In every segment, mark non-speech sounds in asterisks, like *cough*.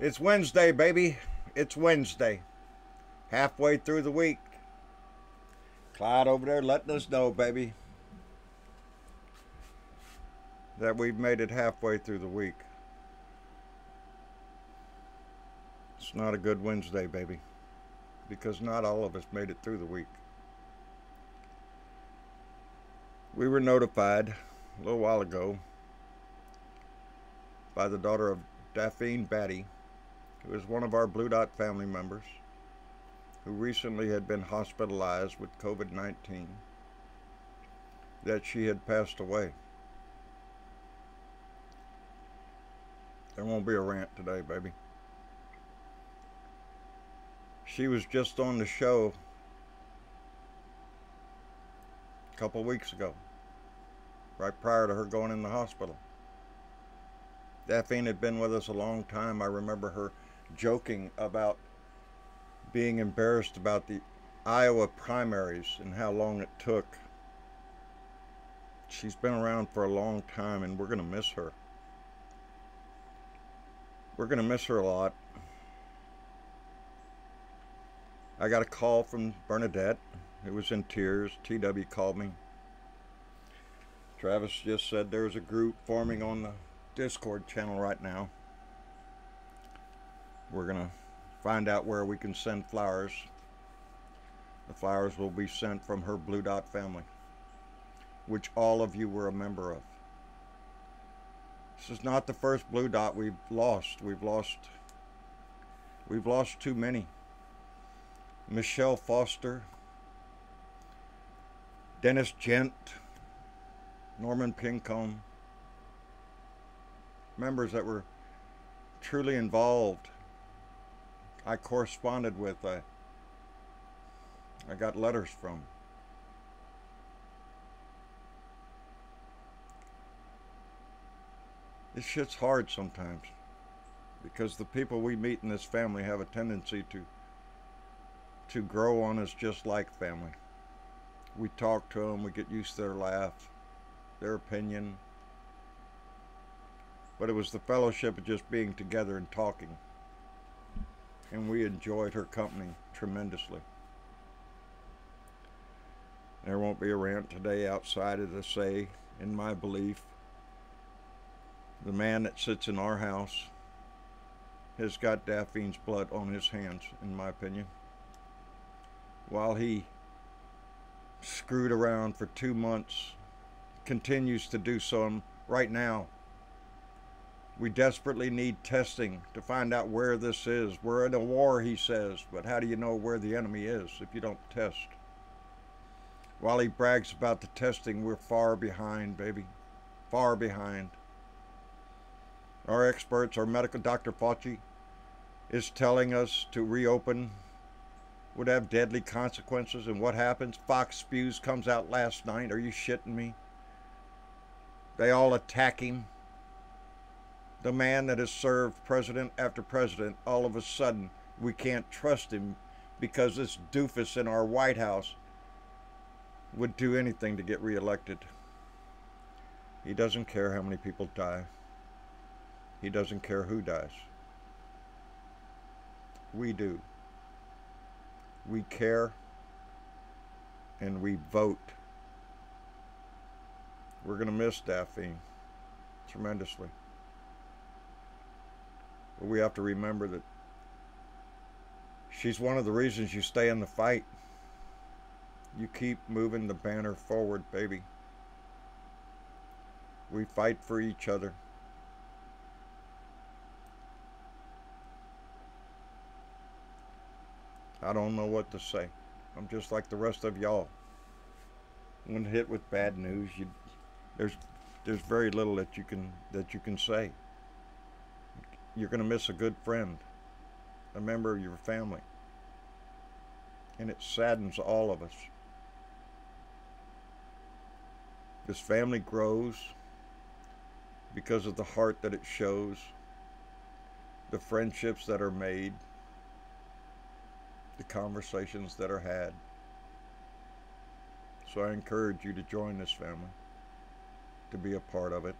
It's Wednesday, baby. It's Wednesday. Halfway through the week. Clyde over there letting us know, baby, that we've made it halfway through the week. It's not a good Wednesday, baby, because not all of us made it through the week. We were notified a little while ago by the daughter of Daphne Batty, who is one of our Blue Dot family members, who recently had been hospitalized with COVID 19, that she had passed away. There won't be a rant today, baby. She was just on the show a couple weeks ago, right prior to her going in the hospital. Daphne had been with us a long time. I remember her joking about being embarrassed about the Iowa primaries and how long it took. She's been around for a long time and we're going to miss her. We're going to miss her a lot. I got a call from Bernadette, who was in tears. TW called me. Travis just said there's a group forming on the Discord channel right now. We're going to find out where we can send flowers. The flowers will be sent from her Blue Dot family, which all of you were a member of. This is not the first Blue Dot we've lost. We've lost we've lost too many. Michelle Foster, Dennis Gent, Norman Pincombe, members that were truly involved. I corresponded with, uh, I got letters from. This shit's hard sometimes because the people we meet in this family have a tendency to to grow on us just like family. We talk to them, we get used to their laugh, their opinion, but it was the fellowship of just being together and talking. And we enjoyed her company tremendously. There won't be a rant today outside of the say, in my belief, the man that sits in our house has got Daphne's blood on his hands, in my opinion. While he screwed around for two months, continues to do so right now we desperately need testing to find out where this is. We're in a war, he says, but how do you know where the enemy is if you don't test? While he brags about the testing, we're far behind, baby. Far behind. Our experts, our medical Dr. Fauci, is telling us to reopen would have deadly consequences. And what happens? Fox Spews comes out last night. Are you shitting me? They all attack him the man that has served president after president, all of a sudden we can't trust him because this doofus in our White House would do anything to get reelected. He doesn't care how many people die. He doesn't care who dies. We do. We care and we vote. We're going to miss Daphne tremendously. But we have to remember that she's one of the reasons you stay in the fight. You keep moving the banner forward, baby. We fight for each other. I don't know what to say. I'm just like the rest of y'all. When hit with bad news, you there's there's very little that you can that you can say you're going to miss a good friend, a member of your family. And it saddens all of us. This family grows because of the heart that it shows, the friendships that are made, the conversations that are had. So I encourage you to join this family, to be a part of it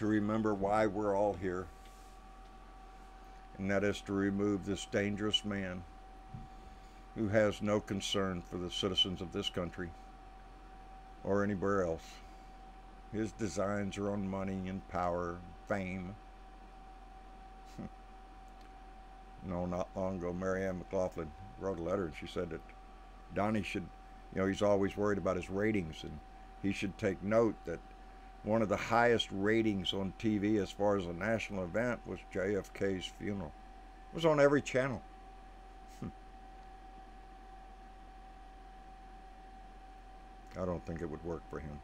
to remember why we're all here and that is to remove this dangerous man who has no concern for the citizens of this country or anywhere else. His designs are on money and power, fame. *laughs* no, not long ago, Marianne McLaughlin wrote a letter and she said that Donnie should, you know, he's always worried about his ratings and he should take note that one of the highest ratings on TV as far as a national event was JFK's funeral. It was on every channel. Hmm. I don't think it would work for him.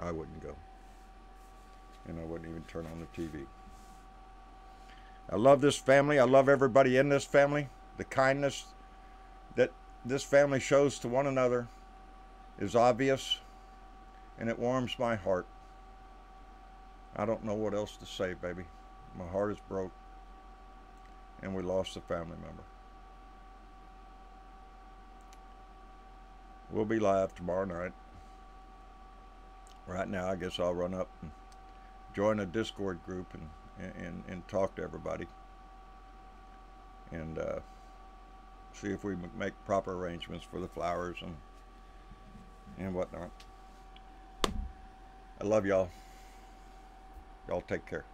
I wouldn't go. And I wouldn't even turn on the TV. I love this family. I love everybody in this family. The kindness that this family shows to one another is obvious and it warms my heart. I don't know what else to say, baby. My heart is broke and we lost a family member. We'll be live tomorrow night. Right now, I guess I'll run up and join a Discord group and, and, and talk to everybody. And uh, see if we make proper arrangements for the flowers and and whatnot. I love y'all. Y'all take care.